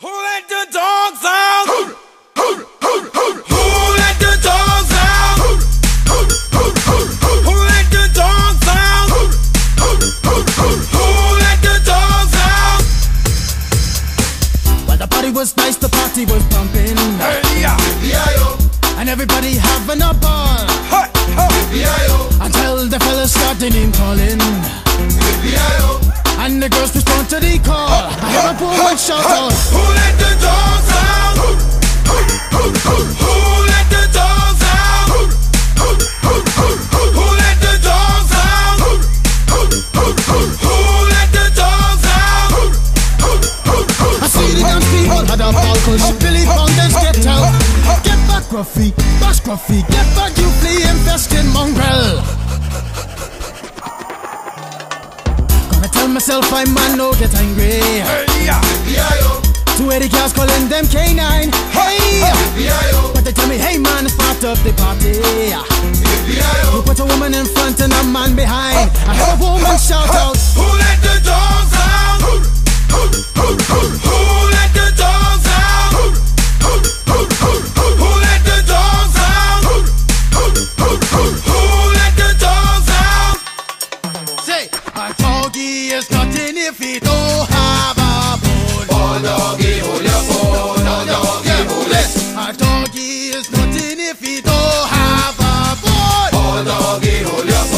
Who let the dogs out? Who let the dogs out? Who let the dogs out? Who let the dogs out? Well, the party was nice, the party was pumping, Hey, yeah. and everybody having a ball Hey, hey. until the fellas started name calling, girls respond to the call. I hear a woman shout out, Who let the dogs out? Who let the dogs out? Who let the dogs out? Who let the dogs out? I see the dance people had a ball cause Billy Fountains get out. Get back, Gruffy, bash Gruffy, get back, you flea infested mongrel. Myself I man no get angry. Hey, yeah. Two Eddie girls calling them K9. Hey! But they tell me, hey man, it's part of the party. You put a woman in front and a man behind. I heard a woman shout out, if we don't have a bone. Oh, doggy, hold your bone. Oh, doggy, hold it. A doggy is nothing if he don't have a bone. Oh, doggy, hold your bone.